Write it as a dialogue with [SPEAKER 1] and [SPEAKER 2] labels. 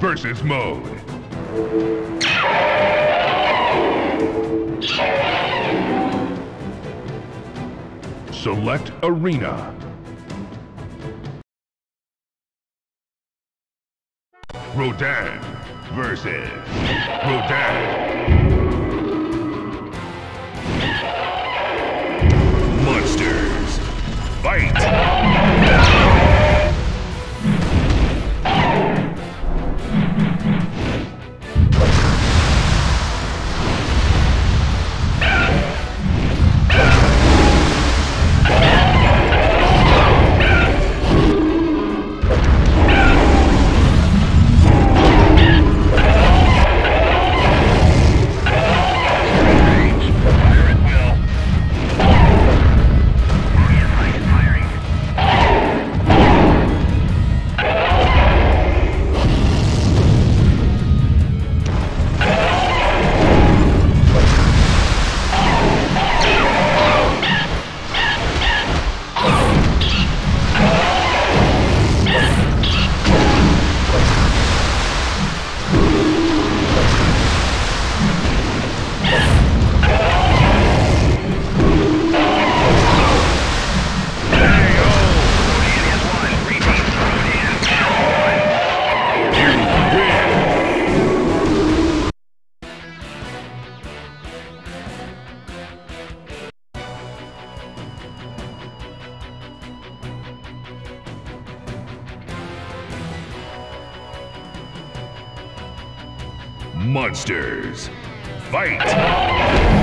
[SPEAKER 1] versus mode. Select arena. Rodan versus Rodan. Monsters. Fight! Monsters. Fight!